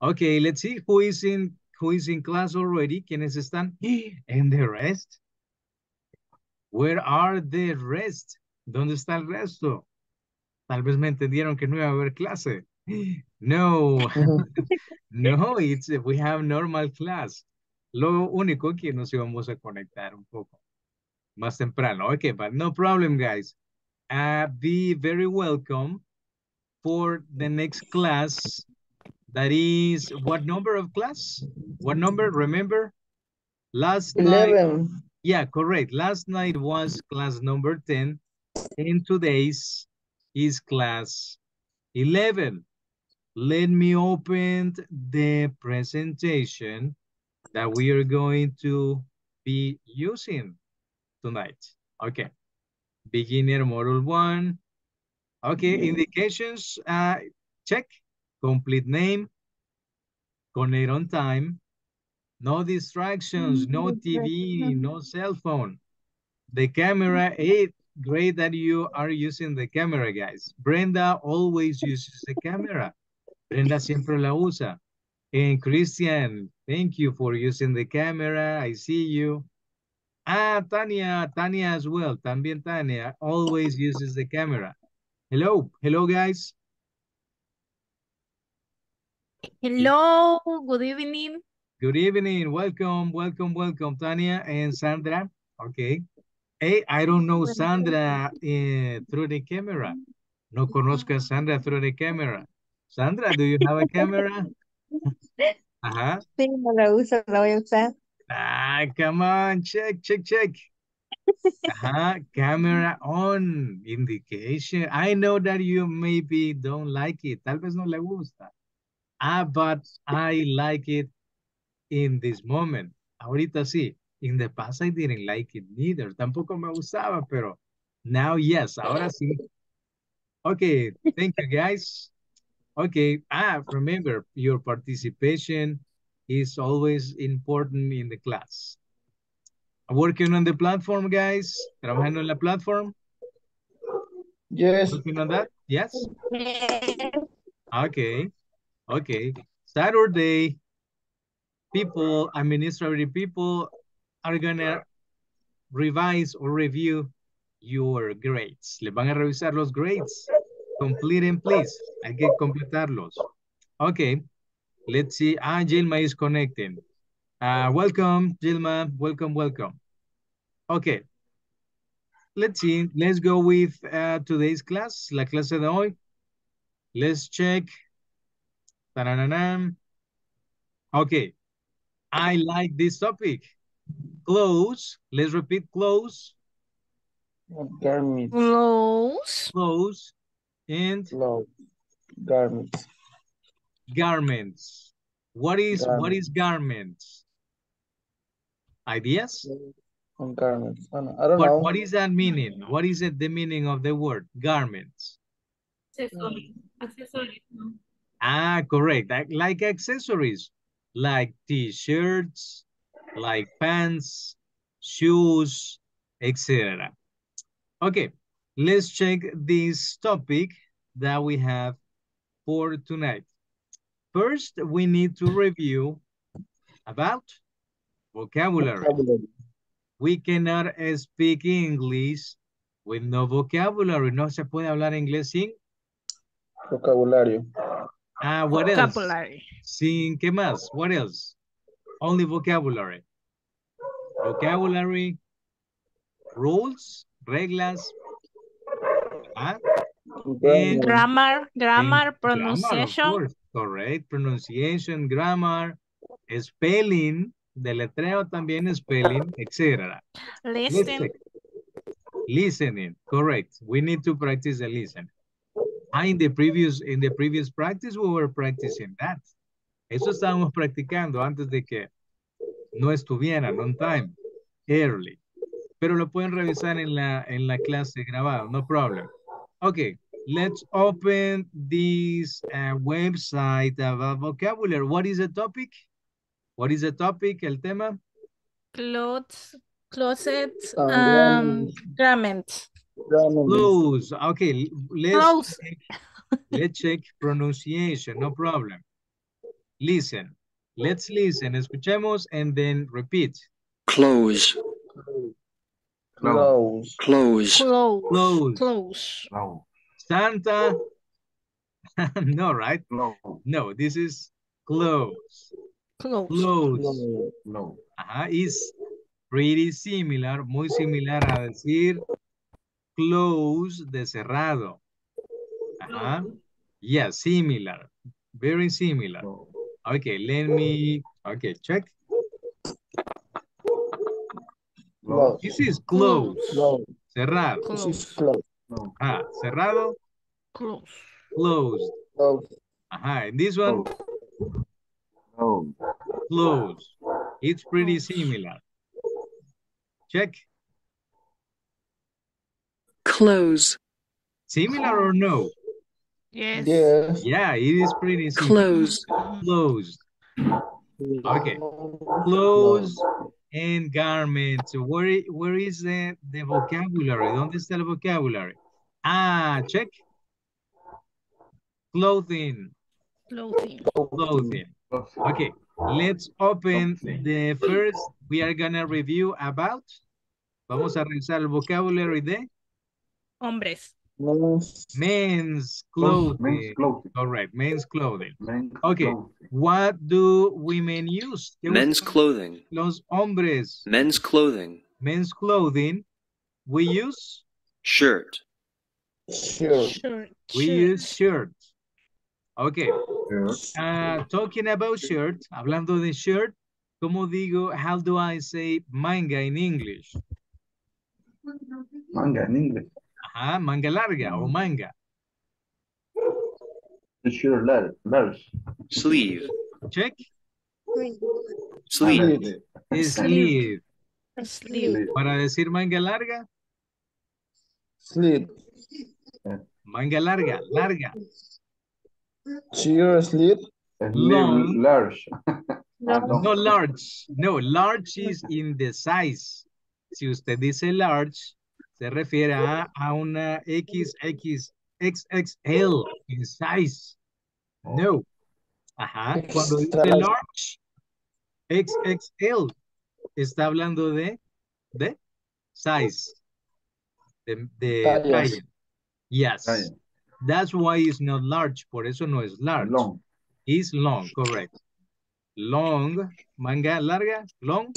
Okay, let's see who is in who is in class already. ¿Quiénes están? And the rest? Where are the rest? ¿Dónde está el resto? Tal vez me entendieron que no iba a haber clase. No, no, it's we have normal class. Lo único que nos íbamos a conectar un poco más temprano. Okay, but no problem, guys. Uh, be very welcome for the next class. That is what number of class? What number? Remember? Last night. 11. Yeah, correct. Last night was class number 10 and today's is class 11. Let me open the presentation that we are going to be using tonight. Okay. Beginner module one. Okay, indications, uh, check. Complete name, connect on time, no distractions, no mm-hmm. TV, mm-hmm. no cell phone. The camera, mm-hmm. it great that you are using the camera, guys. Brenda always uses the camera. Brenda siempre la usa. And Christian, thank you for using the camera. I see you. Ah, Tania, Tania as well. También Tania always uses the camera. Hello, hello guys. Hello, good evening. Good evening. Welcome, welcome, welcome, Tanya and Sandra. Okay. Hey, I don't know Sandra eh, through the camera. No conozco a Sandra through the camera. Sandra, do you have a camera? Ajá. Sí, no la uso, la voy a usar. Ah, come on, check, check, check. Ajá, camera on, indication. I know that you maybe don't like it. Tal vez no le gusta. Ah, but I like it in this moment. Ahorita sí. In the past, I didn't like it neither. Tampoco me gustaba, pero now, yes, ahora sí. Okay, thank you, guys. Okay, ah, remember, your participation is always important in the class. Working on the platform, guys. Trabajando en la platform. Yes. Working on that? Yes? Okay. Okay. Saturday, people, administrative people are gonna revise or review your grades. Le van a revisar los grades. Complete them, please. Hay que completarlos. Okay. Let's see. Ah, Gilma is connecting. Uh, welcome, Gilma. Welcome, welcome. Okay. Let's see. Let's go with uh, today's class, la clase de hoy. Let's check. Ta-na-na-na. Okay. I like this topic. Clothes. Let's repeat clothes. Garments. Close. Clothes and Clothes. Garments. garments. What is what is garments? Ideas? On garments. I don't, I don't What know. what is that meaning? What is it the meaning of the word garments? Ah, correct. Like, like accessories, like t-shirts, like pants, shoes, etc. Okay, let's check this topic that we have for tonight. First, we need to review about vocabulary. Vocabulary. We cannot speak English with no vocabulary. No se puede hablar inglés sin. Vocabulario. Ah, what else? Vocabulary. Sin, ¿qué más? What else? Only vocabulary. Vocabulary, rules, reglas. Ah, Grammar. Grammar, pronunciation. Grammar, of course. Correct. Pronunciation, grammar, spelling, deletreo también, spelling, etc. Listen. Listening, correct. We need to practice the listening. Ah, in the previous, in the previous practice, we were practicing that. Eso estábamos practicando antes de que no estuvieran on time, early. Pero lo pueden revisar en la, en la clase grabada, no problem. Okay, let's open this uh, website about vocabulary. What is the topic? What is the topic, el tema? Clothes, closets, Um, um, garments. Grammar. Clothes. Ah, okay, let's Clothes. check, let's check pronunciation, no problem. Listen. Let's listen. Escuchemos and then repeat. close, Close. close, Close. Close. Close. No. Santa. no, right? No. No, this is close. Close. Close. Close. No. Ajá, is pretty similar, muy similar a decir close de cerrado. Ajá. Yeah, similar. Very similar. Okay, let me, okay, check. Close. This is close, Close. cerrado. This Close. is close. No. Ah, cerrado, Close. closed. Close. Ajá, and this one, No. close. It's pretty similar. Check. Close, Similar or no? Yes. Yes. Yeah, it is pretty similar. close, Closed. Okay. Clothes and garments. Where, where is the, the vocabulary? ¿Dónde está el vocabulary? Ah, check. Clothing, Clothing. clothing. Okay, let's open the first. We are gonna review about. Vamos a revisar el vocabulary de Hombres. Men's men's Clothes. clothing. Men's clothing. Correct, men's clothing. Men's Okay. clothing. What do women use? ¿Qué men's clothing, Los hombres. men's clothing, Men's clothing. We use, shirt, shirt. Shirt. we shirt. use shirt. Okay. Uh, talking about shirt, hablando de shirt, ¿cómo digo, how do I say manga in English? Manga in English. Ajá, manga larga o manga. The shirt large. large. sleeve, Check. sleeve, Sleeve. Sleeve. Sleeve. Para decir manga larga, Sleep. manga larga, larga. Sleep. Sleeve Long. large. No large. No, large is in the size. Si usted dice large, se refiere a, a una XX, XXL in size. No. Ajá. Cuando dice large. XXL, está hablando de, de size. De, de Tallas. talla. Yes. Talla. That's why it's not large. Por eso no es large. Long. Is long, correct. Long, manga larga, long,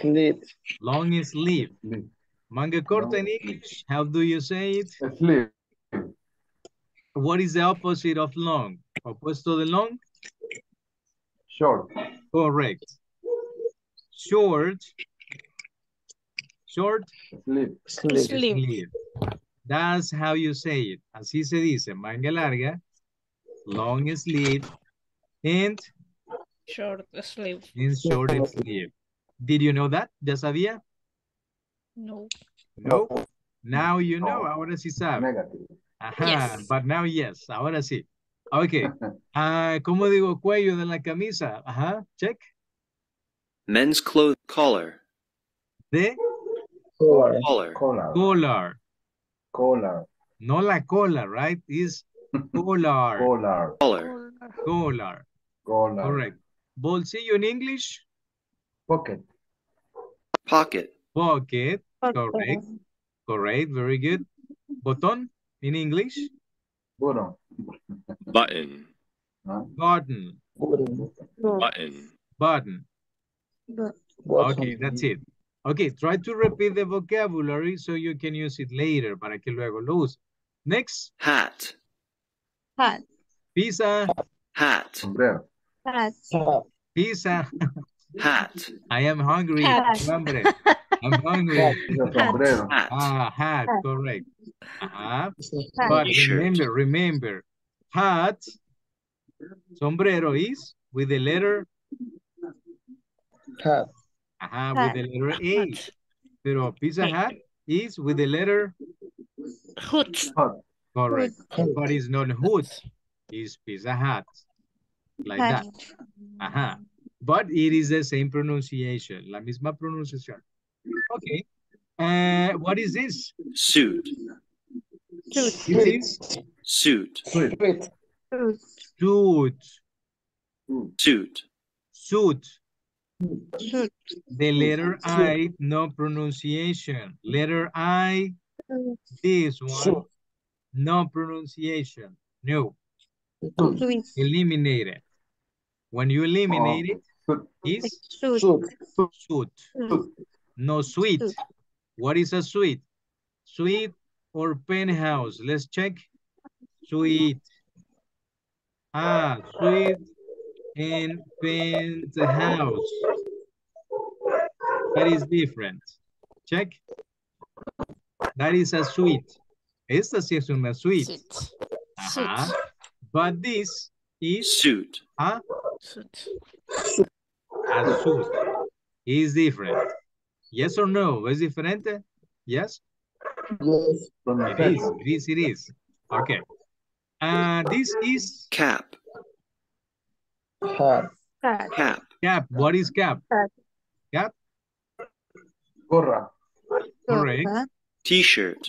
Sleep. long is sleeve. Sleeve. Manga corta in English, how do you say it? Sleeve. What is the opposite of long? Opuesto de long? Short. Correct. Short, short, Sleeve. Sleep. Sleeve. sleeve. That's how you say it. Así se dice, manga larga, long sleeve, and Short sleeve. in short sleeve. Did you know that? ¿Ya sabía? No. No. Now you know, No. ahora sí sabe. Negative. Ajá, Yes. but now yes, ahora sí. Ok. Ah, ¿Cómo digo cuello de la camisa? Ajá, check. men's clothes, collar, De Collar. collar, Collar. collar. No la cola, right? Is collar. Collar. collar, Collar. Collar. Correct. Bolsillo in English? Pocket. pocket, Pocket. Correct. Correct. Very good. Button in English? Button. button, Huh? Button. Button. button, Button. Okay, that's it. Okay, try to repeat the vocabulary so you can use it later para que luego lo use. Next, hat, Hat. pizza, hat, Sombrero. Hat. Hat. pizza. hat, I am hungry. Hat. Hambre. I'm hungry. Hat. Pisa sombrero. hat, Ah, hat, correct. Uh-huh. Hat. But remember, remember, hat, sombrero is with the letter, Hat. uh-huh, with the letter A. Hat. Pero Pizza Hut is with the letter, Hood. Hot. correct. Hat. But it's not hood, it's Pizza Hut. Like that. Ajá. But it is the same pronunciation, la misma pronunciación. Okay. Uh, what is this? suit, This is suit, Sweet. Sweet. Suit. Suit. Suit. Suit. Suit. The letter I, no pronunciation. Letter I, this one, no pronunciation. No. Eliminate it. When you eliminate it, Suit. Is Suit. Suit. suit. Suit. No sweet. What is a suite? Suite or penthouse? Let's check. Suite. Ah, suite and penthouse. That is different. Check. That is a suite. Esta sí es una suite. Suit. Ajá. Suit. But this is Suit. Huh? Suit. a suit. Is different. Yes or no? ¿Es diferente? Yes? Yes. It is, it is, it is. Okay. Uh, this is Cap. Hat. Hat. Cap. cap. What is cap? Cap. Gorra. Correct. Hat. T-shirt.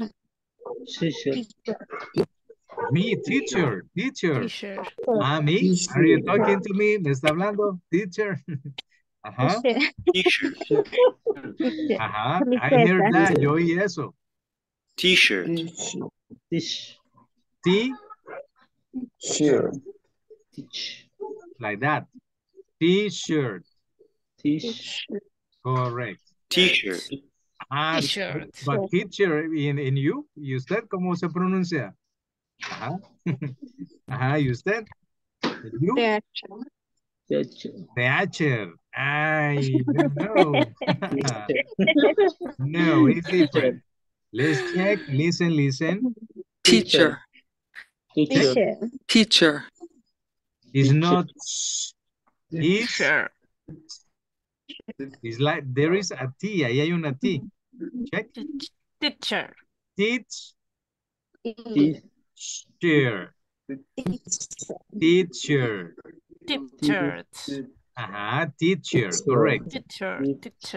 T-shirt. Me, teacher, teacher. T-shirt. Ah, me? Are you talking to me? ¿Me está hablando? Teacher. Ajá, T-shirt. T-shirt. ajá. I heard that. Yo oí eso. T-shirt. T, Shirt. like that. T-shirt. Correct. T-shirt. Ah, T-shirt. but teacher, in, in you, ¿y usted cómo se pronuncia? Ajá. Ajá, ¿y usted? You? Thatcher. Ay, no. no, it's different. Let's check. Listen, listen. Teacher, T-shirt. teacher, It's not. Teacher. It's like there is a T. Ahí hay una T. Check. Teacher. Teach. Teacher. Teacher. Teacher. Ajá, teacher. Correct. Teacher.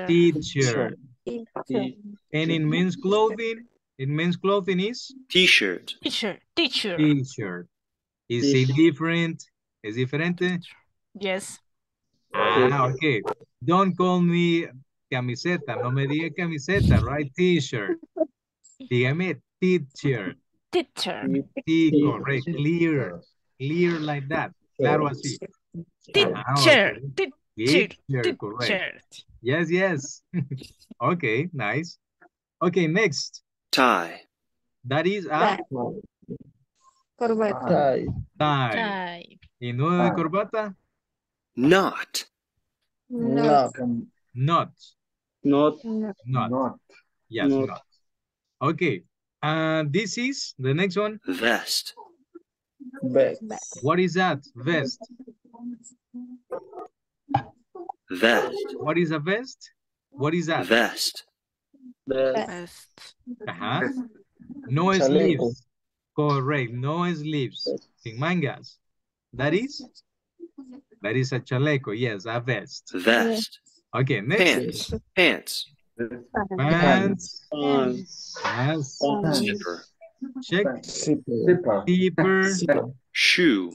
Teacher. Teacher. And in men's clothing, in men's clothing is T-shirt. Teacher. Teacher. t-shirt. Is it different? ¿Es diferente? Yes. Ah, okay. Don't call me camiseta. No me diga camiseta, right? T-shirt. Dígame teacher. Teacher. T, correct. Clear. Clear like that. Claro así. Teacher. Teacher. Teacher, correct. Yes, yes. okay, nice. Okay, next. Tie. That is a Corbata. Tie. tie. Tie. ¿Y nudo de corbata? Knot. Not. Not. No. Not. Not. Yes, Not. not. Okay. Uh, this is the next one. Vest. Best. What is that? Vest. Vest. What is a vest? What is that? Vest. Best. Ajá. No Chaleco. sleeves. Correct. No sleeves. In mangas. That is? That is a chaleco. Yes, a vest. Vest. Okay, next. Pants. Pants. Pants. Yes. Zipper. Check. Zipper. Zipper. Zipper. Zipper. Shoe.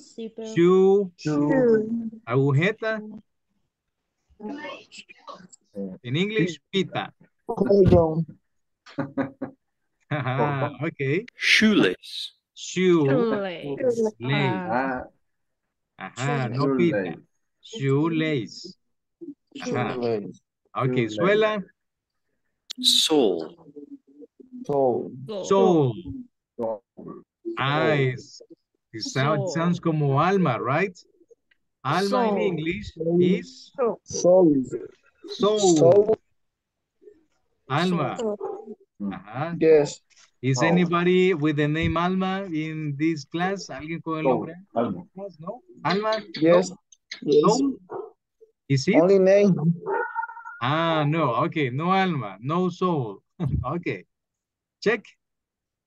Shoe. Shoe. Agujeta. In English, pita. Cordon. Ajá, okay. Shoelace. Shoe. Shoelace. Lace. Ah, Ajá, no pita. shoelace. Shoelace. Ajá. Shoelace. Okay, Shoelace. suela. Sole. Toe. Soul. So, Eyes. It sound- Soul. sounds como alma, right? Alma in English is Soul. soul. Soul. Alma. mm, Ajá. Yes. Is Soul. anybody with the name Alma in this class? ¿Alguien con el soul. nombre? Alma. No? Alma? Yes. No? Yes. Soul? Is it? Only name. Ah, no. Okay. No alma. No soul. okay. Check.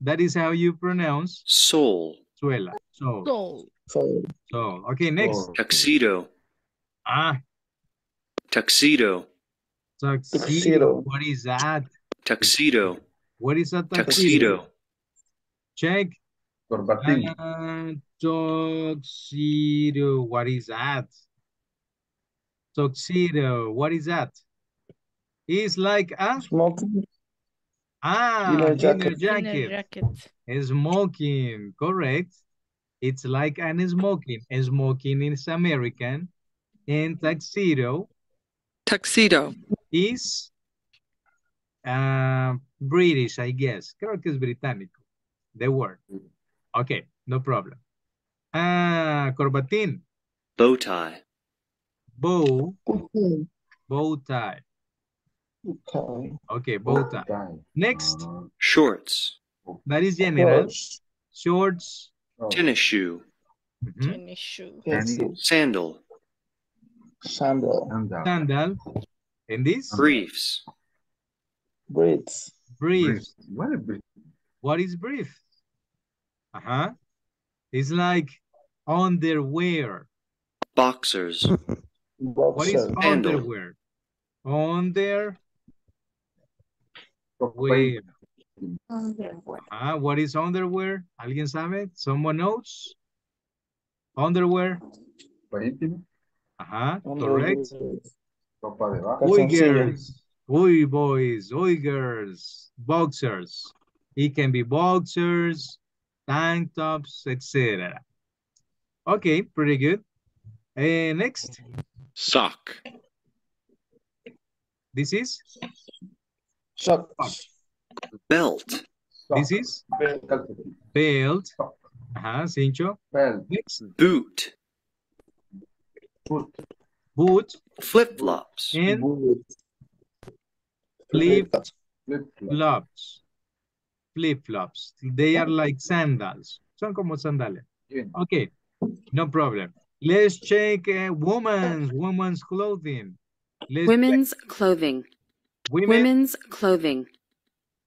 That is how you pronounce Sole. suela. So, Soul. Soul. so. Okay, next. Soul. Tuxedo. Ah, Tuxedo. tuxedo. Tuxedo. What is that? Tuxedo. What is a tuxedo? Tuxedo. Check. Corbatín. Uh, Tuxedo. What is that? Tuxedo. What is that? It's like a Smoking. ah Dinner dinner jacket. jacket. jacket. Smoking, correct. It's like an smoking. Smoking is American. And tuxedo Tuxedo. is uh, British, I guess. Creo que es británico. The word. Okay, no problem. Ah, corbatín, bow tie, bow, bow tie. Okay. Okay, bow tie. Next, shorts, that is general. Horse. Shorts. tennis shoe, mhm, Tennis shoe. Yes. sandal, Sandal. Sandal. And this, briefs, Braids. brief. What is brief? Uh-huh. It's like underwear. boxers, What is Boxer. Sandal. underwear? Underwear. Underwear. Ah, what is underwear? ¿Alguien sabe? Someone knows? Underwear. Ajá, correct. Uy, girls. Uy, boys. Uy, girls. Boxers. It can be boxers, tank tops, etc. Okay, pretty good. Eh, next, sock, this is, Socks. belt, this is belt. Ajá, cincho. Next, boot, boot Boot. flip-flops, and Boots. flip flops. Flip flops. They are like sandals. Son como sandalias. Okay, no problem. Let's check uh, woman's woman's clothing. Let's Women's clothing. Check women Women's clothing.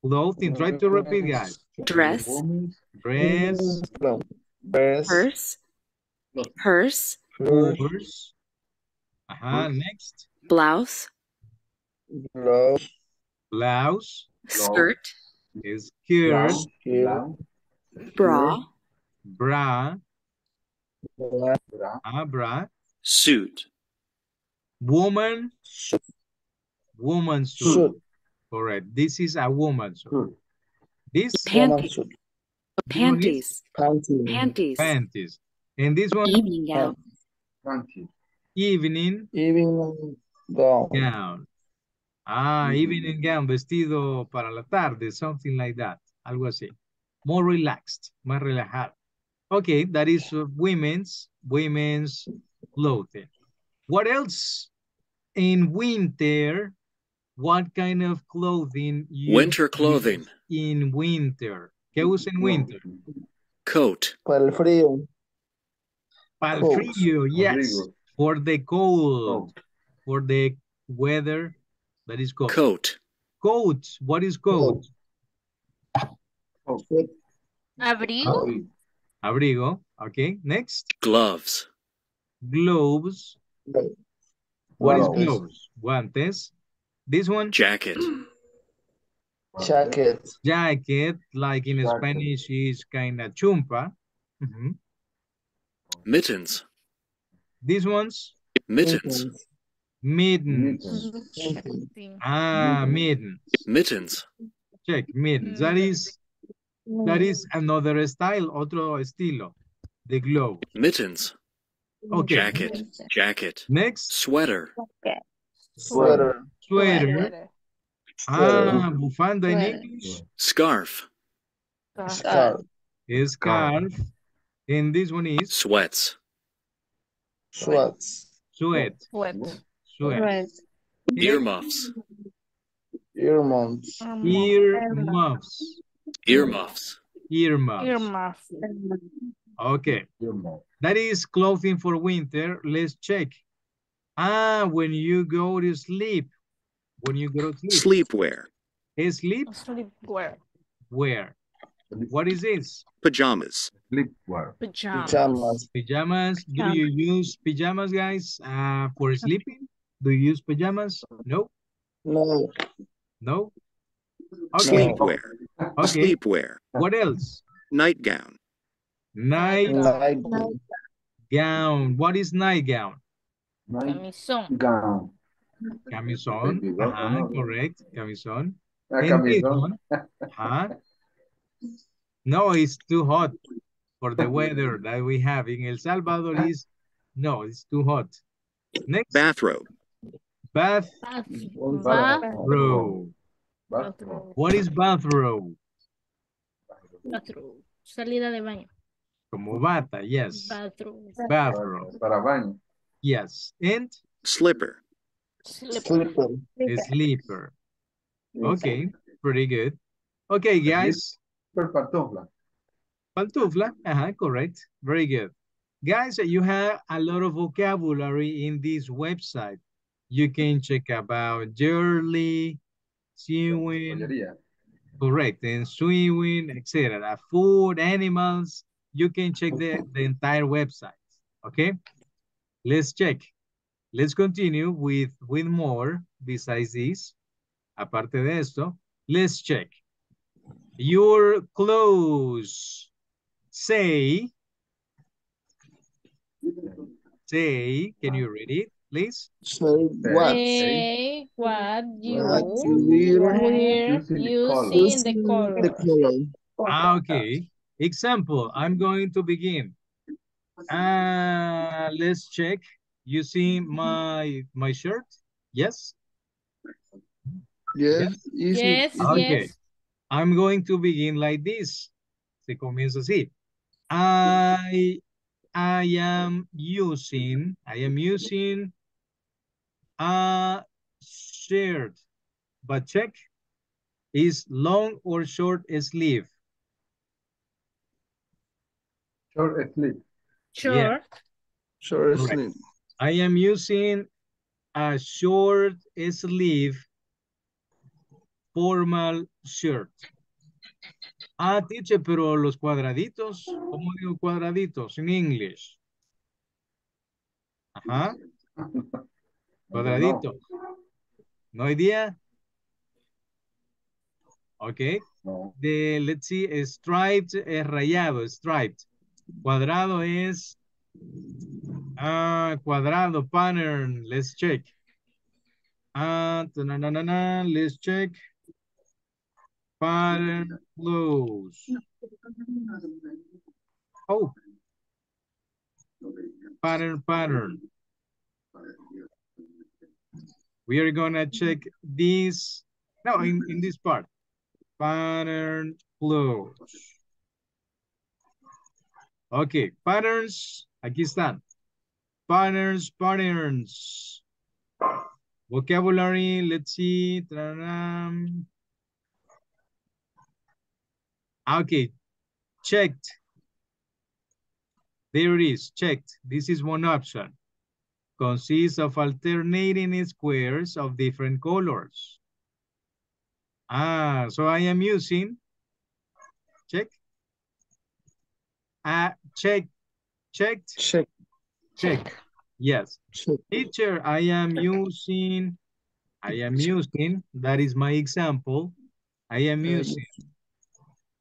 clothing. Try to repeat, guys. Dress, Dress, No. Dress. purse, purse, Purse. purse. Ajá, next. blouse, Blouse. Blouse, skirt, skirt, Heel. bra, bra, Black. ah, bra. suit, Woman, woman's suit. Suit. Correct. This is a woman's suit. This Pan- Woman suit. panties, Panty. panties, panties. And this one, evening gown, Panties. evening Evening gown. gown. Ah, evening gown, vestido para la tarde, something like that. Algo así. More relaxed, más relajado. Okay, that is women's, women's clothing. What else? In winter, what kind of clothing you winter use clothing, In winter. ¿Qué usa en winter? coat, Para el frío. Para el frío, yes. For the cold, for the weather, that is cold. coat, Coat, what is coat? Suit. Abrigo. Abrigo, okay. Next, gloves, gloves. What is Gloves. gloves? Guantes. This one, jacket, Jacket. jacket, like in Jacket. Spanish is kind of chumpa. Mhm. mittens, These ones, mittens, mittens. Mittens. Ah, mittens. mittens, Check, mittens. That is, that is another style, otro estilo. The glove. mittens, Okay. jacket, jacket, Next, sweater, Sweater. sweater. Ah, bufanda in Sweater. English. scarf, Scarf. Scarf. And this one is sweats, Sweats. sweat. Sweat. Sweat. Red. earmuffs, Earmuffs. Earmuffs. earmuffs, Earmuffs. Earmuff. Okay. That is clothing for winter. Let's check. Ah, when you go to sleep. When you go to sleep. sleepwear, Sleep Sleepwear. where? What is this? pajamas, Pajamas. Pajamas. Pajamas. Do you use pajamas, guys, uh, for sleeping? Do you use pajamas? No? No. No? Okay. sleepwear, Okay. sleepwear, What else? nightgown, Night Night. gown. What is nightgown? Camisón. Gown. Camisón. Ajá, no, no. correct. Camisón. Ah, camisón. one, ajá. No, it's too hot for the weather that we have in El Salvador is, no, it's too hot. Next, Bathrobe. bath One Bath- bathrobe. What is bathrobe? Bathrobe. Salida de baño. Como bata, yes. Bathrobe. Bathrobe, Para baño. yes. And Slipper. Slipper. Slipper. a sleeper. Okay, pretty good. Okay, guys. Super pantufla. Pantufla, uh-huh, correct. Very good. Guys, you have a lot of vocabulary in this website. You can check about yearly, sewing, Joyería. correct, and swimming, etc. Food, animals, you can check the, the entire website, okay? Let's check. Let's continue with, with more besides this. Aparte de esto, let's check. Your clothes say, say, can you read it, please? Say what? Say what you What you wear. wear Using the color. the The color. color. Ah, okay. Example, I'm going to begin. Uh, let's check. You see my my shirt? Yes? Yes. easy. Yes, Okay. yes. I'm going to begin like this. Se comienza así. I I am using I am using a shirt. But check is long or short sleeve. Short sleeve. Sure. Short Correct. sleeve. I am using a short sleeve formal shirt. Ah, teacher, pero los cuadraditos, ¿cómo digo cuadraditos en English? Ajá, cuadraditos. No idea? Ok. No. De, let's see, striped es rayado, striped. Cuadrado es, ah, cuadrado, pattern, let's check. Ah, na, na, na, let's check. Pattern close. Oh. Pattern, pattern. We are gonna check this, no, in, in this part. Pattern close. Okay, patterns, aquí están. Patterns, patterns. Vocabulary, let's see. Ta-da-dam. Okay, checked. There it is, checked. This is one option. Consists of alternating squares of different colors. Ah, so I am using, check. Ah, check, checked, Check. Check. Yes. Check. Teacher, I am using, I am using, that is my example. I am Uh, using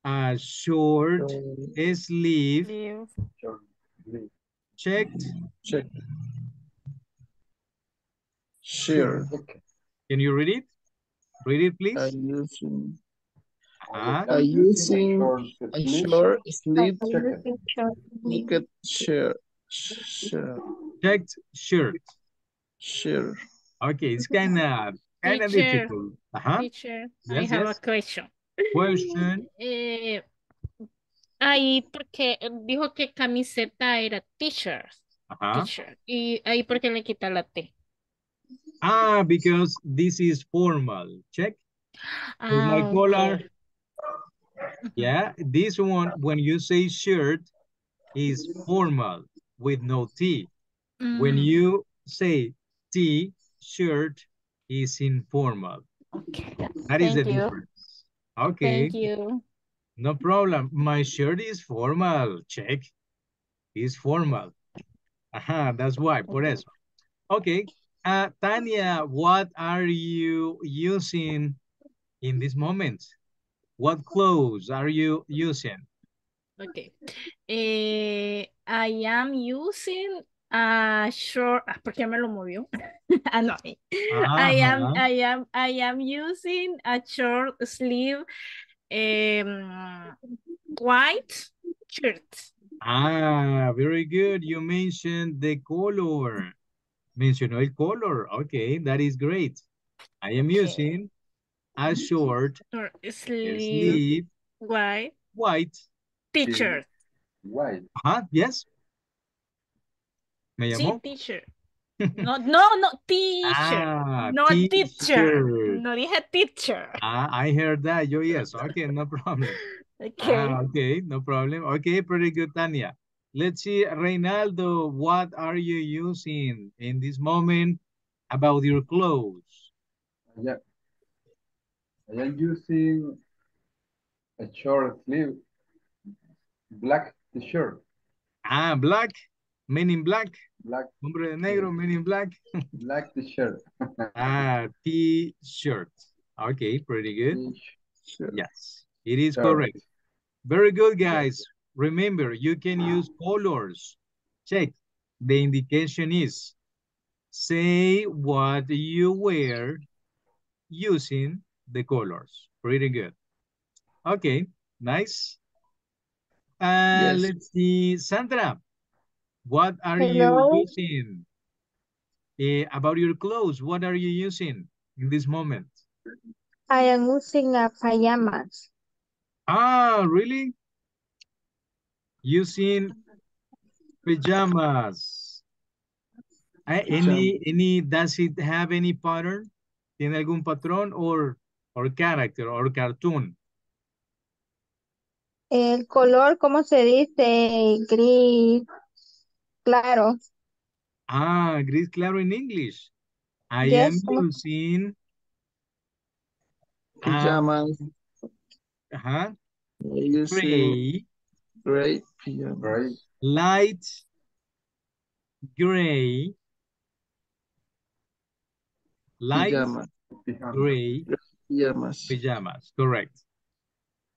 a short Uh, sleeve Leave. Short sleeve. checked. check. Shirt. Okay. Can you read it? Read it, please. I'm using Ah, I using Short a short sleeve Check pocket shirt. Shirt. checked shirt. Shirt. Okay, it's kind of kind of difficult. Uh-huh. Teacher, I Yes, have yes. a question. Question. Eh, ahí porque dijo que camiseta era t-shirt, Uh-huh. t-shirt. Y ahí porque le quita la T. Ah, because this is formal. Check. With my Ah, collar. Yeah, this one, when you say shirt, is formal with no T. When Mm, you say T, shirt is informal. okay. That is the you. difference. Okay. Thank you. No problem. My shirt is formal. Check. It's formal. Ajá, that's why. Por eso. Okay. Uh, Tanya, what are you using in this moment? What clothes are you using? Okay. Eh, I am using a short. ah, ¿Por qué me lo movió? ah, no. I am, I am, I am using a short sleeve um, white shirt. Ah, very good. You mentioned the color. Mencionó el color. Okay, that is great. I am Okay. using a short Or sleeve sleeve white white. t-shirt. White. Ajá, yes. ¿Me Sí, llamó? t-shirt. No, no, no, t-shirt. Ah, no teacher. t-shirt. No dije teacher. Ah, I heard that. Yo, yes. Okay, no problem. Okay. Ah, okay, no problem. Okay, pretty good, Tanya. Let's see, Reynaldo, what are you using in this moment about your clothes? I am, I am using a short sleeve black t-shirt. Ah, black, men in black, Black, hombre de negro, men in black. black t-shirt. Ah, t-shirt. Okay, pretty good. Yes, it is correct. Very good, guys. Remember, you can use colors. Check. The indication is say what you wear using the colors. Pretty good. Okay, nice. Uh, Yes. Let's see, Sandra, what are Hello. you using? Eh, about your clothes, what are you using in this moment? I am using a pajamas. Ah, really? Using pajamas. Ah, Any, any, does it have any pattern? ¿Tiene algún patrón or, or character or cartoon? El color, ¿cómo se dice? Gris, claro. Ah, gris claro in English. I am using, ah, Pajamas. ajá, Using gray, gray pajamas. Right. light gray, light Pijama. Pijama. gray Pajamas. pajamas, correct.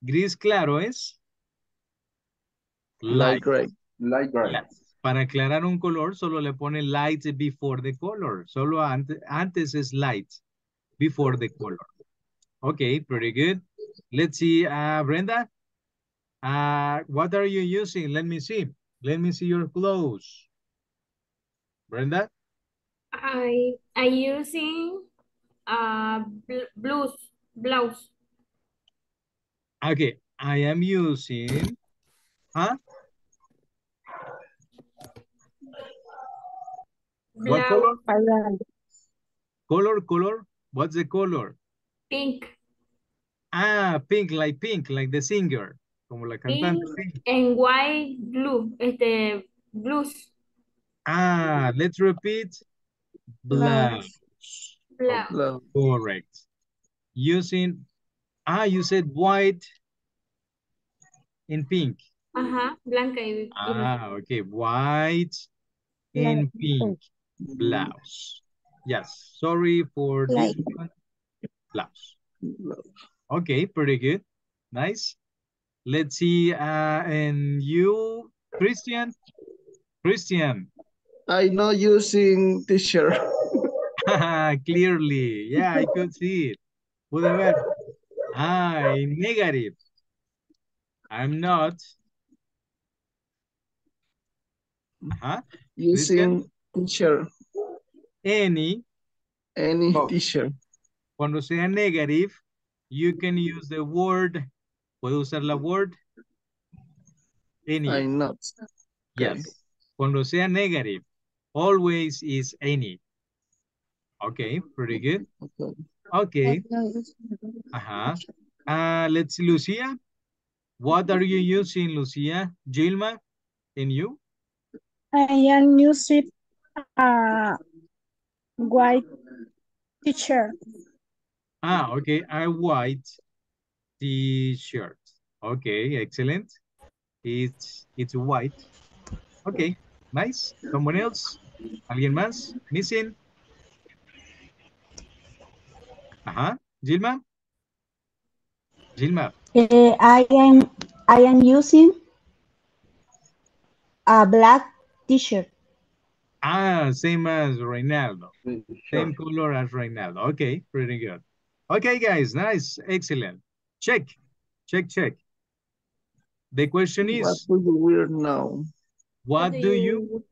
Gris claro es Light light. gray. Light gray. Para aclarar un color, solo le pone light before the color. Solo antes, antes es light before the color. Okay, pretty good. Let's see, uh, Brenda. Uh, what are you using? Let me see. Let me see your clothes. Brenda? I I using uh bl blues blouse Okay, I am using, huh? What color? blouse Color, color. What's the color? pink Ah, pink, like pink, like the singer. Como la cantante. pink Pink. and white blue este blues Ah, let's repeat. Blouse. blouse Love. Correct. Using, ah, you said white in pink. ajá blanca y, y Ah, okay. White in Like pink. Blouse. Yes. Sorry for this one. Blouse. Okay, pretty good. Nice. Let's see. Uh, and you, Christian? Christian. I not using t-shirt. Clearly. Yeah, I could see it. Pude ver. Ah, negative. I'm not. Ajá. Using t-shirt. Any. Any Oh. t-shirt. Cuando sea negative, you can use the word. ¿Puedo usar la word? Any. I'm not. Yes. Cuando sea negative, always is any. Okay, pretty good. Okay. Okay. No Uh-huh. Uh, let's see, Lucia. What are you using, Lucia? Gilma? And you? I am using a white t-shirt. Ah, okay. A white t-shirt. Okay, excellent. It's it's white. Okay, nice. Someone else? ¿Alguien más? Missing? Ajá. Gilma? Gilma. Eh, I am I am using A black t-shirt. Ah, same as Reynaldo. The Same color as Reynaldo. Okay, pretty good. Okay, guys, nice, excellent. Check, check, check. The question What is, do you wear now? what do you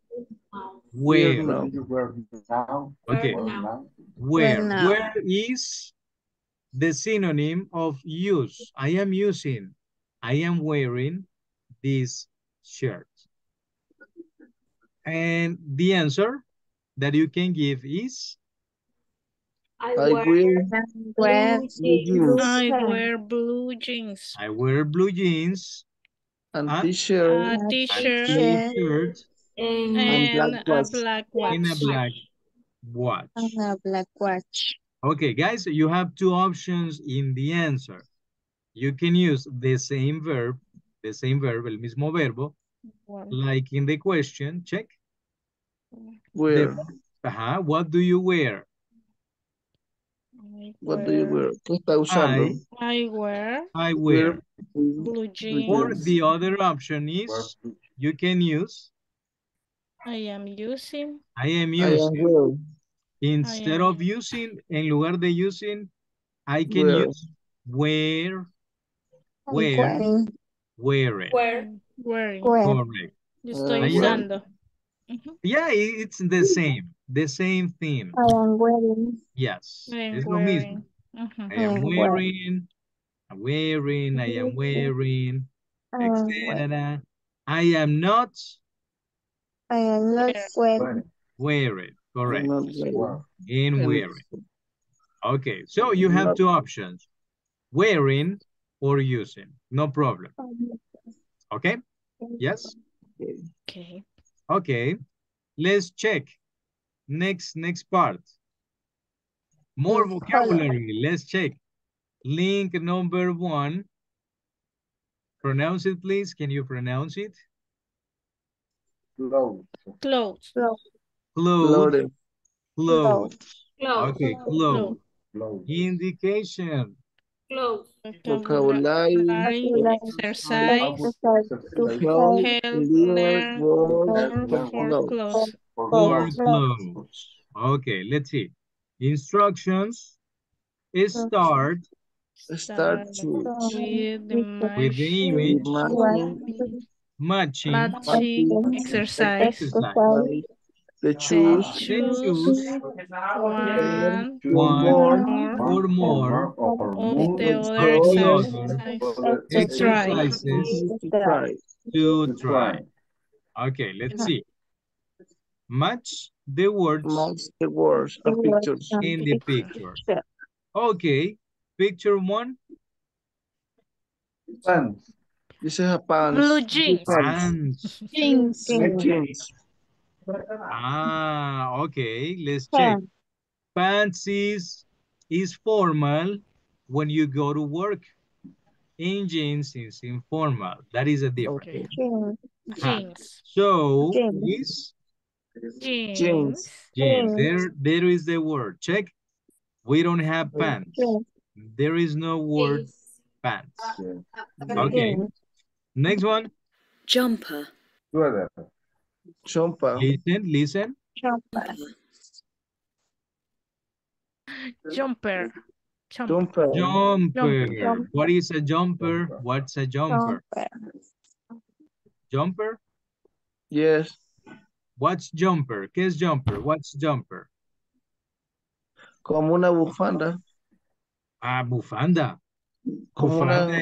Wear wear? now. You wear now. Okay, Wear now. now. where? Where is the synonym of use? I am using, I am wearing this shirt. And the answer that you can give is, I I wear wear Wear blue blue jeans. jeans I wear blue jeans. I wear blue jeans, and t-shirt A a t-shirt t-shirt, And And and black a watch. black and a watch. black watch. and a black watch. Okay, guys, you have two options in the answer. You can use the same verb, the same verb, el mismo verbo, like in the question, check. Wear. Ajá, what do you wear? I What do you wear? ¿Qué está I, usando? I wear I wear. blue Or jeans. the other option is, you can use, I am using. I am I am using. wearing. Instead am of using, en lugar de using, I can Wear. use wear, Wear. wearing. wear it. wear. Wearing. Correct. Yo I estoy ah, am wearing. Usando. Ujú. Yeah, it's the same, the same thing. I am wearing. Yes, I am es lo mismo. wearing. Ujú. I am am wearing, I'm wearing, I am wearing, I wearing. etc. I am not I am not wearing. Wear. wearing, I'm correct, not wearing. In wearing. Okay, so you have two options, wearing or using, no problem, okay? Yes? Okay. Okay, let's check. Next, next part. More vocabulary, let's check. Link number one. Pronounce it, please. Can you pronounce it? Clothes. Clothes. Clothes, Clothing. clothes. Clothes. Okay, clothes. Clothes. Indication. Clothes. Vocabulary. Vocabulary, exercise, To help, help, learn, learn, work, for for clothes. clothes. For For clothes. clothes. Okay, let's see. Instructions. Start Start to with the with the match- image matching matching matching exercise. exercise. The Then choose choose choose one Choose one more or more or of more the of other the exercise. other exercises to try. to to try. try. Okay, let's uh-huh. see. Match the words Match the words and pictures. in the pictures. Okay, picture one, Pants. This is a pants. Blue jeans. pants. Jeans. Blue jeans. Ah, okay, let's check. Pants is, is formal when you go to work. In jeans is informal. That is a difference. Okay. Ah, Jeans. So, Jeans. is Jeans. Jeans. jeans. There, there is the word. Check. We don't have pants. There is no word Jeans. pants. Yes. Okay. Next one. jumper, Sweater. Chompa. Listen, listen. Jumper. Jumper. Jumper. Jumper. What is a jumper? Jumper. What's a jumper? Jumper? Yes. What's jumper? ¿Qué es jumper? What's jumper? Como una bufanda. Ah, bufanda. Como una- Bufanda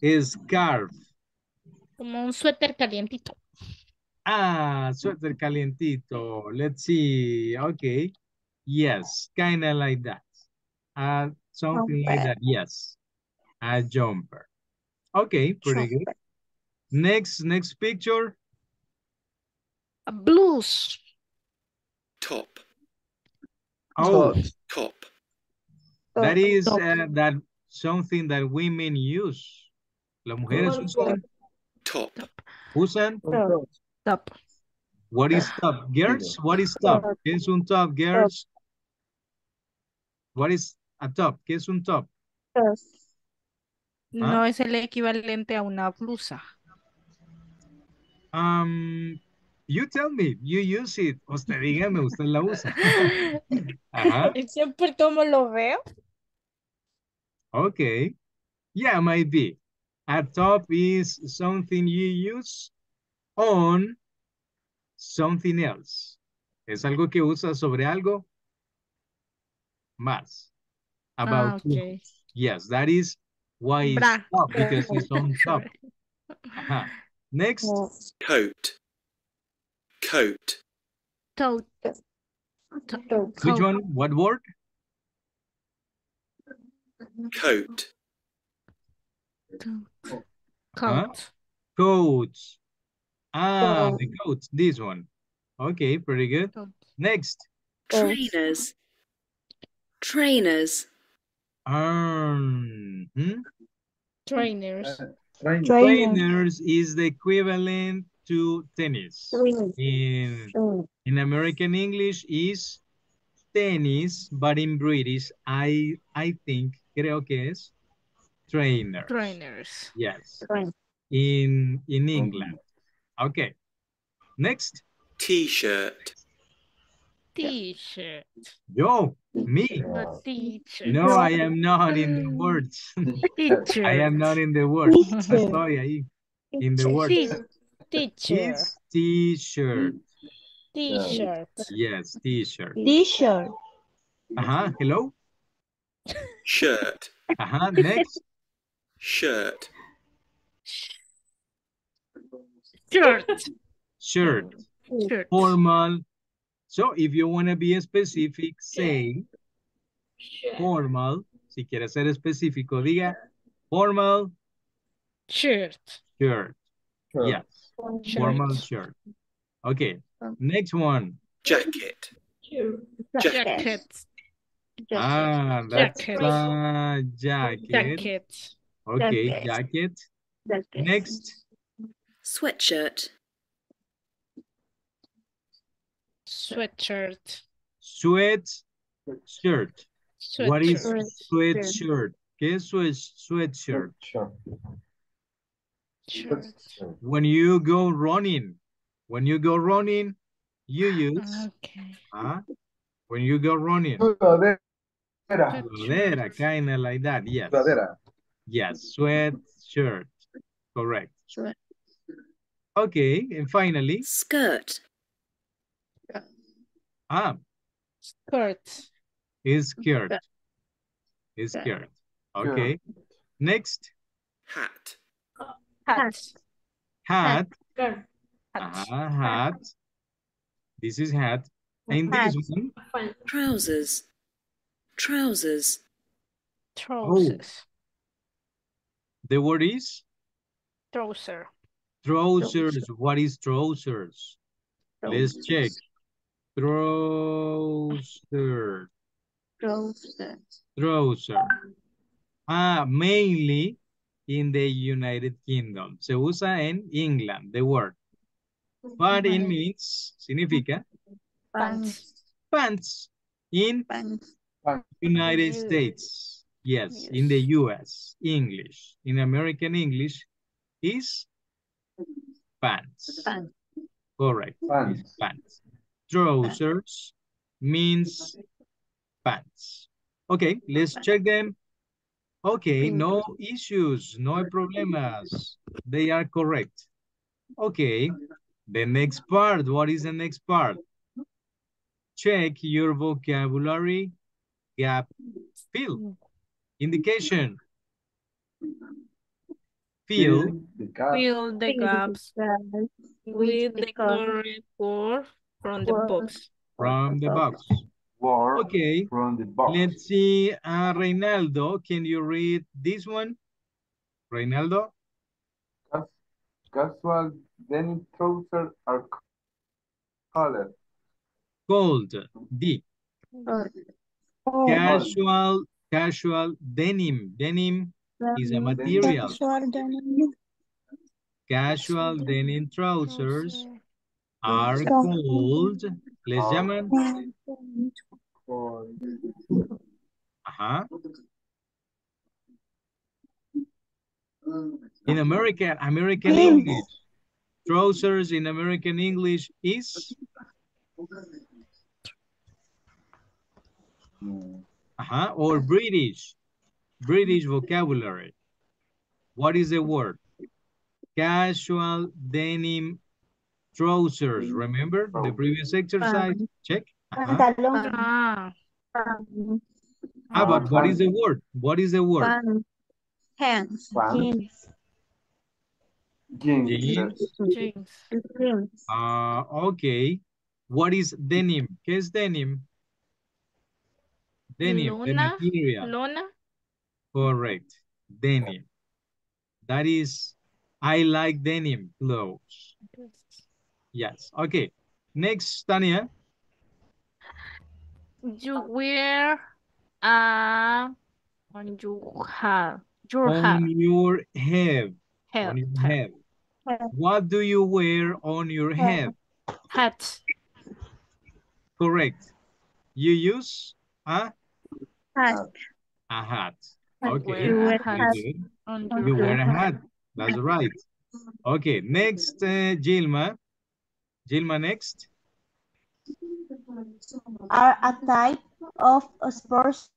es scarf. Como un suéter calientito. Ah, suéter calientito. Let's see. Okay. Yes, kind of like that. Uh, something like that. Yes. A jumper. Okay, pretty good. Next, next picture. A blues. top, Oh, Top. top, that is Top. uh, that something that women use. Las mujeres usan, top, usan. Top. Top. What is top? Girls, what is top? ¿Qué es un top, girls? What is a top? ¿Qué es un top? No es el equivalente a una blusa. Um, you tell me, you use it. Usted dígame, usted la usa. Ajá. Por cómo lo veo. Okay. Yeah, might be. A top is something you use on something else. Es algo que usa sobre algo más. About Ah, two. ok. Yes, that is why it's Bra. top because it's on top. Ajá. Next, coat, coat, Tote. which one? What word? coat, Coat. Coats. Ah, the coats. This one. Okay, pretty good. Coat. Next. Trainers. Trainers. Um, hmm? Trainers. Train. Trainers is the equivalent to tennis. In, in American English is tennis, but in British, I, I think, creo que es trainer. Trainers. Yes. In, in England. Okay. Next. t-shirt, T-shirt. Yo, me. A teacher. No, I am not in the words. Teacher. I am not in the words. No estoy ahí. In the words. Teacher. It's t-shirt. T-shirt. Yes, t-shirt. T-shirt. Uh-huh. Hello? shirt, Uh-huh. Next. shirt, Shirt. Shirt. Shirt. Formal. So if you want to be specific, say formal. Si quieres ser específico, diga formal Shirt. shirt. Sure. Yes, formal shirt. Okay. Next one. jacket, Jacket. Ah, that's Jacket. a jacket. Jacket. Okay, jacket. Next. Sweatshirt. Sweatshirt. Sweat shirt. What is Sweatshirt. sweatshirt? ¿Qué es sweat sweatshirt? Sure. Sure. When you go running. When you go running, you use Okay. ah, when you go running. Sudadera. Sudadera, kind of like that. Yes. Sudadera. Yes, sweatshirt. Correct. Sweat. Okay, and finally, Skirt. ah, Skirt. is skirt. Is skirt. Okay. Next, hat, Hat. hat. Hat. Ah, hat. This is hat. And this one, Trousers. Trousers. Trousers. the word is Trouser. Trousers. What is trousers? Let's check. Trousers. Trousers. Trousers. Ah, mainly in the United Kingdom. Se usa en England, the word. But it means, significa, Pants. pants in Pants. United Yes. States. Yes, in the US, English. In American English is pants. Correct, Pants. is pants. Trousers means pants. Okay, let's check them. Okay, no issues, no hay problemas. They are correct. Okay, the next part, what is the next part? Check your vocabulary gap fill. Indication. Fill The cat. Fill the gaps with the correct word from the box. from the box. Word Okay, from the box. let's see, uh, Reynaldo, can you read this one? Reynaldo? Casual denim trousers are colored. Gold, D. Casual, casual denim. Denim is a material. Casual denim trousers are called, llaman, For ajá. In American, American English, Trousers in American English is? Uh-huh. Or British. British vocabulary. What is the word? Casual denim trousers. Remember the previous exercise? Check. Uh-huh. Pantalón. Ah, Ah, but what is the word? What is the word? Pants. Jeans. jeans, Jeans. jeans. Jeans. Ah, okay. What is denim? ¿Qué es denim? Denim, the material. Lona. Correct. Denim. That is, I like denim clothes. Yes. Okay. Next, Tania. You wear a on your hat. Your. On your head. Head. On your hat. head. What do you wear on your head? Hat. Correct. You use a, Hat. a hat. You Okay. wear a hat good. on You wear a hat. That's right. Okay. Next, uh, Gilma. Gilma next. Are a type of sports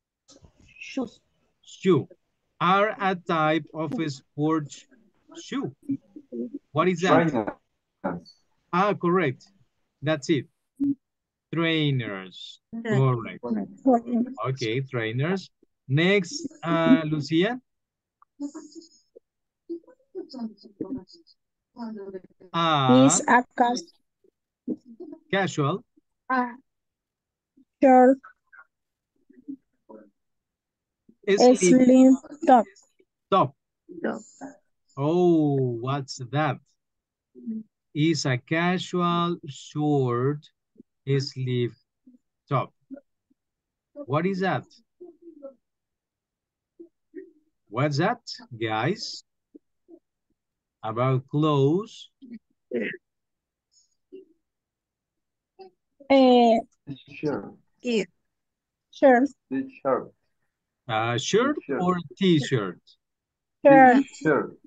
shoes. Shoe. Are a type of a sports shoe. What is that? trainers, Ah, correct. That's it. Trainers. Correct. Okay, trainers. Next, uh, Lucia. Ah, Is a cas casual. short Sleep slim top. top. Oh, what's that? Is a casual short sleeve top. What is that? What's that, guys? About clothes. Eh, t-shirt, shirt. t-shirt, Uh, shirt T-shirt. or t-shirt? Shirt. t-shirt,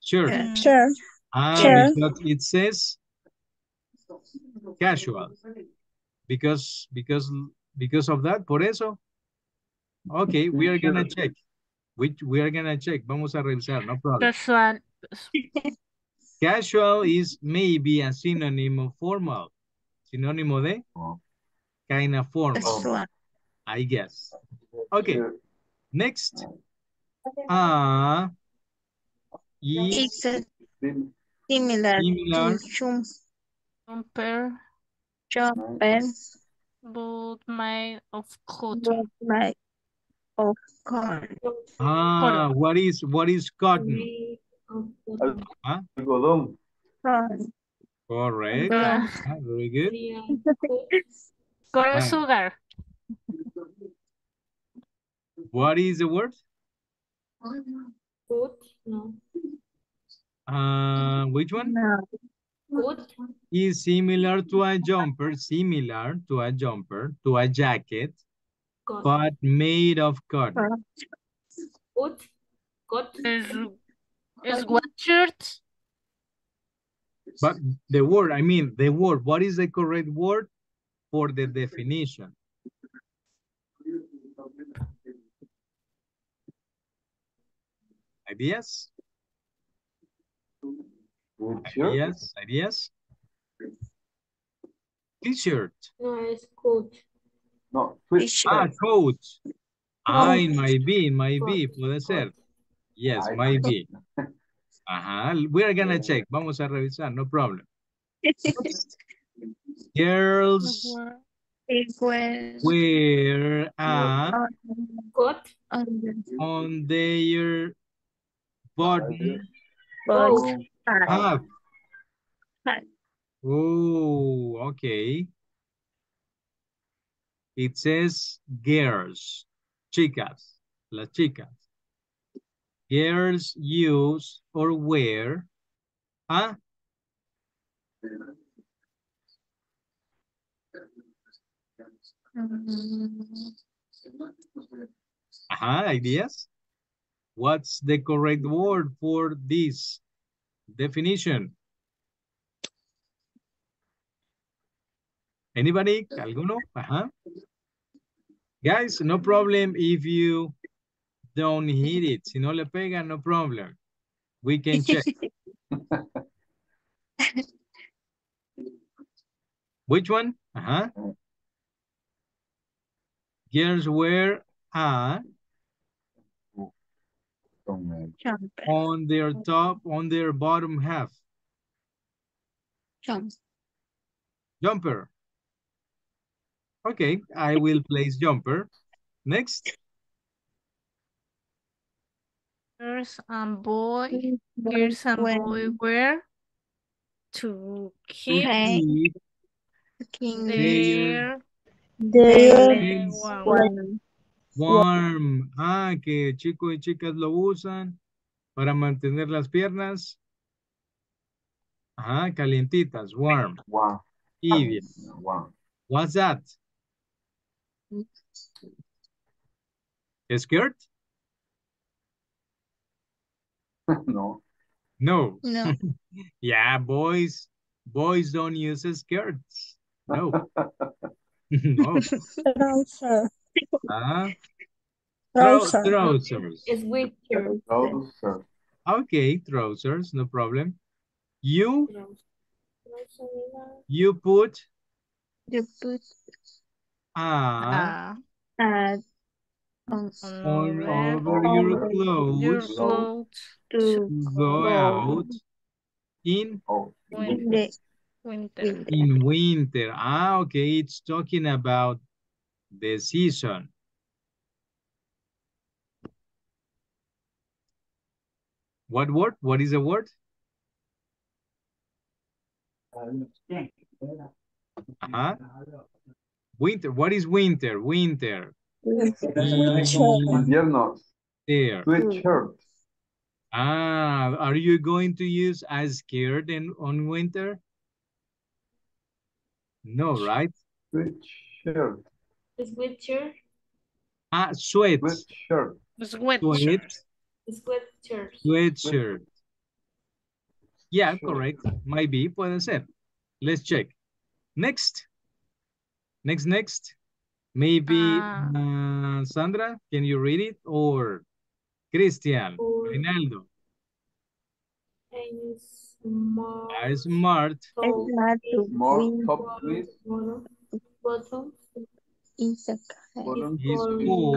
Shirt. Shirt. Ah, Shirt. because it says casual. Because, because, because of that, por eso. Okay, we are gonna check. Which we are gonna check. Vamos a revisar, no problem. Casual. Casual is maybe a synonym of formal. Sinónimo de Oh. kind of formal, Oh. I guess. Okay, next. Ah, is It's a similar similar to chum- Jumper. jumper But made of cotton. but like of corn. Ah, what is what is cotton? Huh? algodón, Corn. Correct. Ah, Ah, very good. Corn Ah. sugar. What is the word? Coat, no. Uh, which one? No. Coat, Is similar to a jumper, similar to a jumper, to a jacket, coat, but made of cotton. coat, coat, Is, is sweatshirt. But the word, I mean, the word, what is the correct word for the definition? Ideas? with shirt, Ideas? Ideas? T-shirt. no it's coat. No, sweat Ah, shirt, coat. Ah, it might be, it might be, puede ser. Yes, Ay, might be. Ajá, we are gonna check. Vamos a revisar, no problem. Girls It was wear a Coat, on their button boat. up. Oh, okay. It says girls, chicas, las chicas. Girls use or wear a Ajá, ideas? What's the correct word for this definition? Anybody? ¿Alguno? Ajá. Guys, no problem if you don't hit it. Si no le pega, no problem. We can check. Which one? Ajá. Girls wear a on their top, on their bottom half. Jump. Jumper. Okay, I will place jumper. Next. Girls and boy, girls and boy wear to keep Okay. Keep King their There legs Wow. one warm. Ah, que chicos y chicas lo usan para mantener las piernas. Ajá, calientitas, warm, One. tibias. One. What's that? Skirt? no. No. No. Yeah, boys, boys don't use skirts. No. no. trouser Ah, trou- trouser trousers. Sweatshirt. Trouser. Okay, trousers, no problem. You, you put You put a Ah, uh, on on over over your Over your clothes clothes to to go out in in winter. the Winter. winter. in winter. Ah, okay, it's talking about the season. What word? What is the word? Uh-huh. Winter. What is winter? Winter. Invierno. There. Sweatshirt. Ah, are you going to use a skirt in on winter? No, right? Sweatshirt. Sweatshirt. Ah, sweat. Sweatshirt. Sweat. Sweatshirt. Sweatshirt. Sweatshirt. Yeah, correct. Might be, puede ser. Let's check. Next. Next, next. Maybe Ah. uh, Sandra, can you read it? Or Christian, Or- Reinaldo. And smart. Are smart. It's not to More win top with Bottom. Bottom. is a kind bottom. He's Col- cold.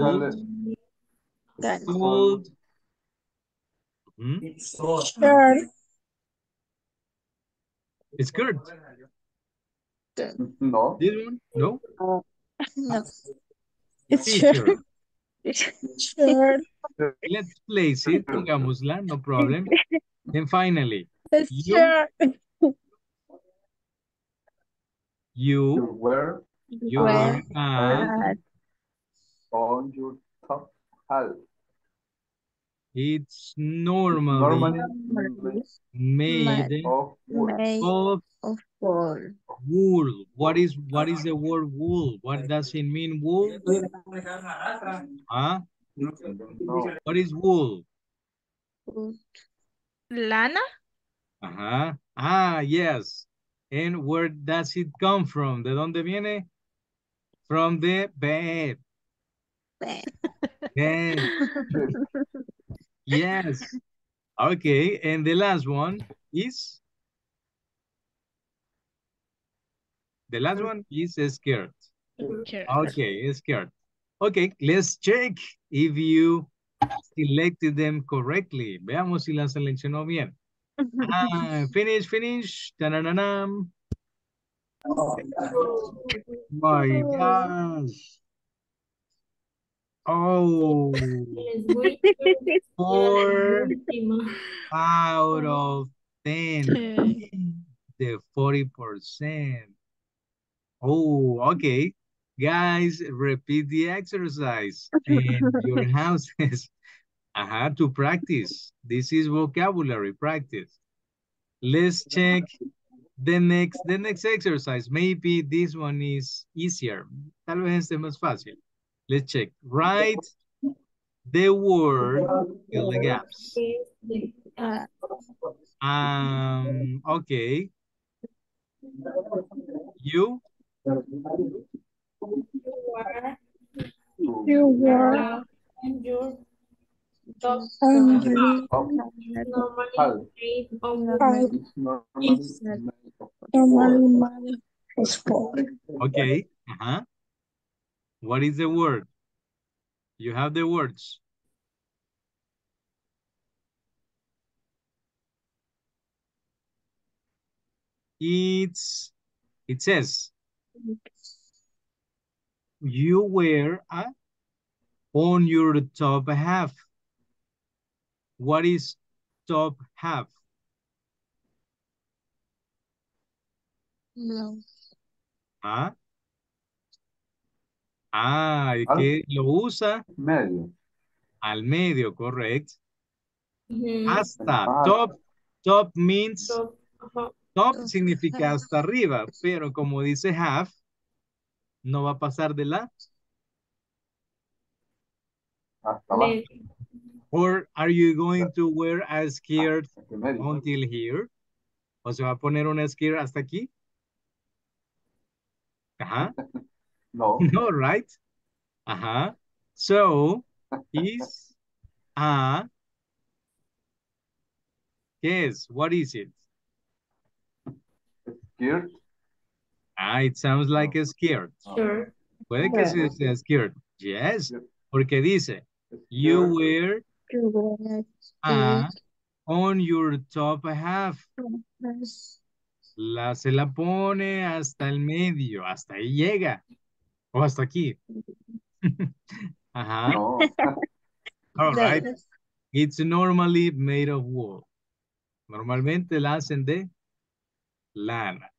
gun. Cold. Shirt Skirt. No. This one? No? No. T-shirt. shirt Let's place it. Pongámosla, no problem. And finally, You- shirt You you, wear you Wear are, Uh, on your top hat. It's normally Normally normally made of wood. made of of wool. wool. What is what is the word wool? What does it mean wool? Huh? No. What is wool? Wool. Lana. Uh-huh. Ah, yes. And where does it come from? ¿De dónde viene? From the bed. Bed. Bed. Yes. Okay, and the last one is? The last one is a skirt. Shirt. Okay, a skirt. Okay, let's check if you selected them correctly. Veamos si la seleccionó bien. Ah, finish, finish. Ta-na-na-nam. My gosh. Oh, Sweatshirt. four out of 10. Okay. The 40%. Oh, okay. Guys, repeat the exercise in your houses. Uh-huh, to practice. This is vocabulary practice. Let's check the next, the next exercise. Maybe this one is easier. Tal vez este más fácil. Let's check. Write the word, fill the gaps. Uh, Um, okay. You, You are You were and your dog on the normally Hal. made of Hal. It's normally It's made of normally made sport. Okay. Uh-huh. What is the word? You have the words. It's, it says, you wear a on your top half. What is top half? No. ¿Ah? Ah, Al- que lo usa medio. al medio, correcto. Mhm. Hasta, Ah. top, top means, top Top significa hasta arriba, pero como dice half, no va a pasar de la, Hasta abajo. Or are you going to wear a skirt el medio. until here? ¿O se va a poner una skirt hasta aquí? Ajá. No. No, right? Uh-huh. So, is a, Yes. What is it? Skirt. Ah, it sounds like a skirt. Sure. Puede que sea sea skirt. Yes, porque dice, you wear You a on your top half. slippers. La, se la pone hasta el medio, hasta ahí llega. O hasta aquí. Ajá. No. All right. It's normally made of wool. Normalmente la hacen de lana.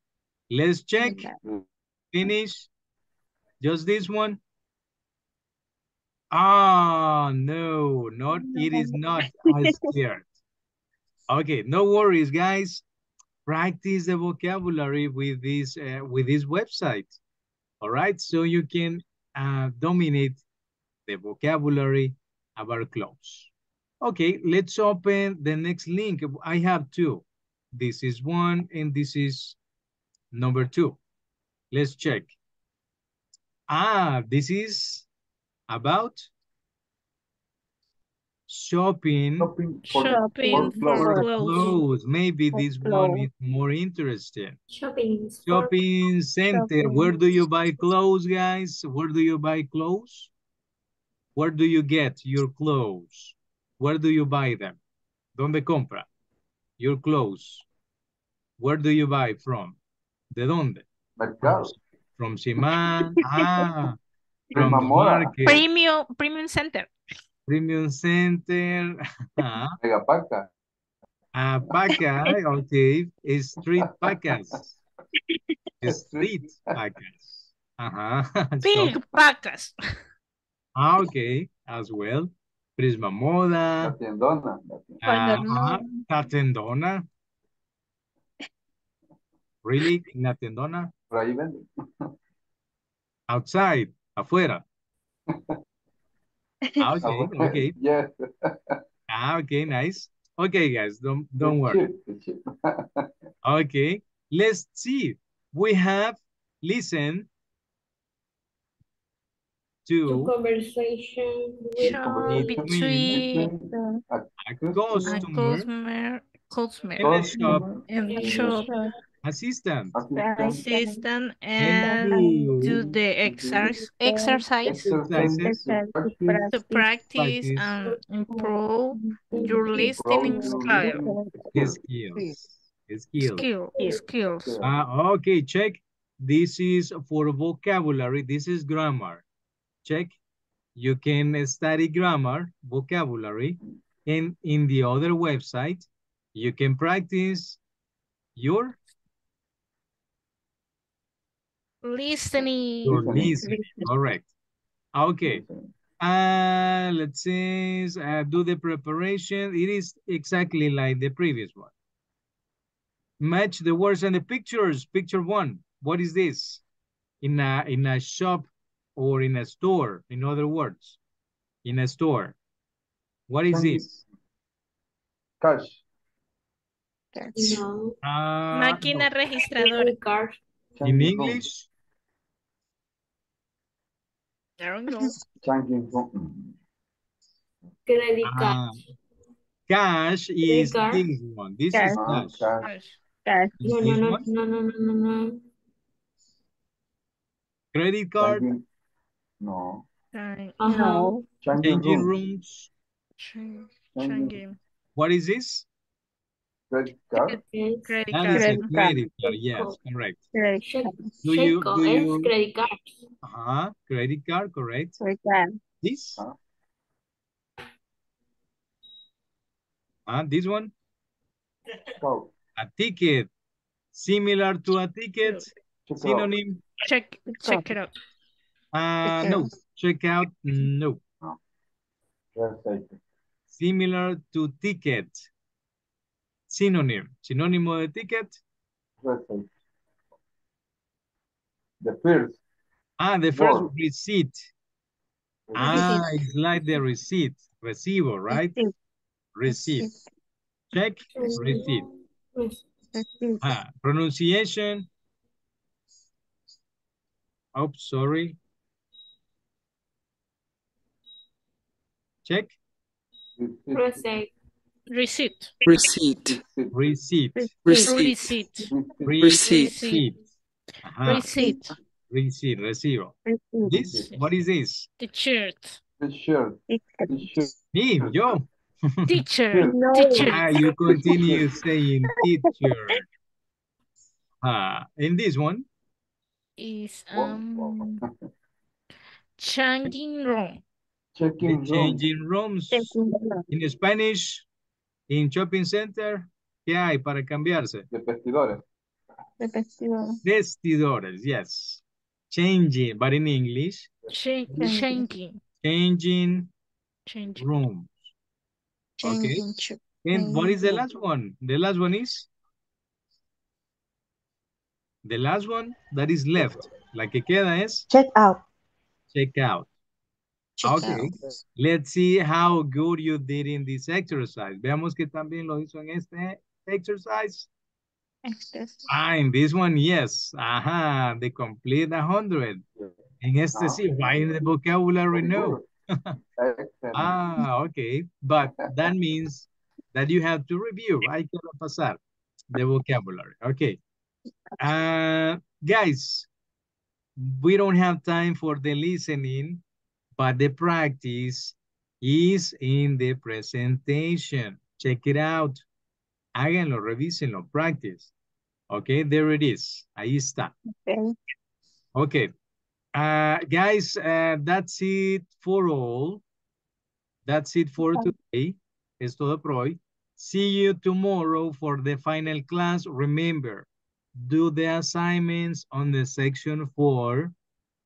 Let's check. Finish. Just this one. Ah, no, not, it is not a skirt. Okay, no worries, guys. Practice the vocabulary with this, uh, with this website. All right, so you can uh, dominate the vocabulary about clothes. Okay, let's open the next link. I have two. This is one and this is number two. Let's check. Ah, this is about shopping Shopping for, Shopping for for clothes. clothes. clothes. Maybe For this one is more interesting. Shopping Shopping center. Shopping. Where do you buy clothes, guys? Where do you buy clothes? Where do you get your clothes? Where do you buy them? ¿Dónde compra? Your clothes. Where do you buy from? ¿De dónde? From, Mercado. from Simán. Ah, from Prima the market. Premium, premium center. Premium Center. Ah, Megapaca. ah, Paca. Okay. Street Pacas. Street Pacas. Ajá. Big So, pacas. ah, okay. As well. Prisma Moda. La tiendona. Ah, la tendona. Really? ¿En la tendona? Por ahí venden. Outside. Afuera. Ah, okay. Okay. Yes. Ah, okay. Nice. Okay, guys. Don't, don't worry. cheap, it's cheap. Okay, let's see. We have listened to to conversation with between between A a a customer customer, customer and a shop and and shop sure. assistant. Assistant. assistant And and do do the exercise exercise exercises Exercises. To Practice. practice Practice. and improve your listening skill. skills. Skills. Skill, skills. Ah, okay, check. This is for vocabulary. This is grammar. Check. You can study grammar, vocabulary, and in the other website, you can practice your, Listening. your listening. Correct. Okay. Uh, let's see, uh, do the preparation. It is exactly like the previous one. Match the words and the pictures. Picture one. What is this? In a, in a shop or in a store, in other words, in a store. What is this? Cash. you know Uh, Máquina registradora. in English, I don't know. Changing room. Credit Ah, card. cash is card. this one. This Cash. is Ah, cash. cash. Gosh. Cash. Is No, no, this no, one? no, no, no, no, no. Credit card, Changing. No. Chang- Ajá. No. Changing changing room. rooms. Chang- Changing Changing. What is this? Credit card. Credit card. is a Credit card. credit card. Yes, correct. Credit card. Do you- do you- credit card. Uh-huh. Credit card, correct. Credit card. This? Huh? Uh, this one? So, A ticket. Similar to a ticket. check. Synonym. Check, check it out. Uh, Check no. out. Check out. No. Receipt. Similar to ticket. Synonym. Sinónimo de ticket. Receipt. The first. Ah, the first Word. receipt. Ah, it's like the receipt. Recibo, right? Receipt. Receipt. Check. Receipt. Receipt. Ah, pronunciation. Oh, sorry. Check. Receipt. Receipt. receipt, Receipt. Receipt. Receipt. Receipt. Receipt. Receipt. Receipt. Recibo. Receipt. This, what is this? The shirt. The shirt. The shirt. Me, yo. Teacher. No. Teacher. Ah, you continue saying teacher. Ah, in this one, Is um changing room. the Checking room. changing rooms. Checking room. In Spanish, in shopping center, ¿qué hay para cambiarse? De vestidores. De vestido. Vestidores, yes. Changing, but in English, Cha- Changing. changing. changing Changing. rooms. Okay. Changing. ch- And what is the Changing. last one? The last one is? The last one that is left. La que queda es Check out. check out. Check Okay. Let's see how good you did in this exercise. Veamos que también lo hizo en este exercise. Este es- Ah, in this one, yes. Ajá, the complete 100. En este Ah. sí, why in the vocabulary, Very no. Ah, okay. But that means that you have to review. Hay que repasar the vocabulary. Okay. Uh, guys, we don't have time for the listening, but the practice is in the presentation. Check it out. Háganlo, revísenlo, practice. Okay, there it is. Ahí está. Okay. Okay. Uh, guys, uh, that's it for all. That's it for today. Es todo por hoy. See you tomorrow for the final class. Remember, do the assignments on the section four.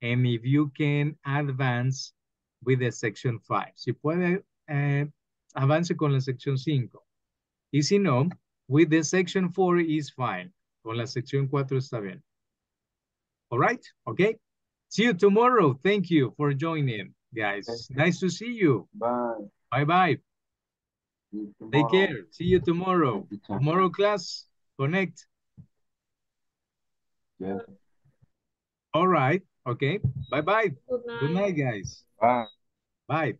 And if you can advance with the section five. Si puede, eh, avance con la sección cinco. Y si no, with the section four is fine. Con la sección cuatro está bien. All right, okay. See you tomorrow. Thank you for joining, guys. Nice to see you. Bye. Bye-bye. Take care. See you tomorrow. Thank you, teacher. Tomorrow class, connect. Yes. All right, okay. Bye-bye. Good night. Good night, guys. Bye. Bye.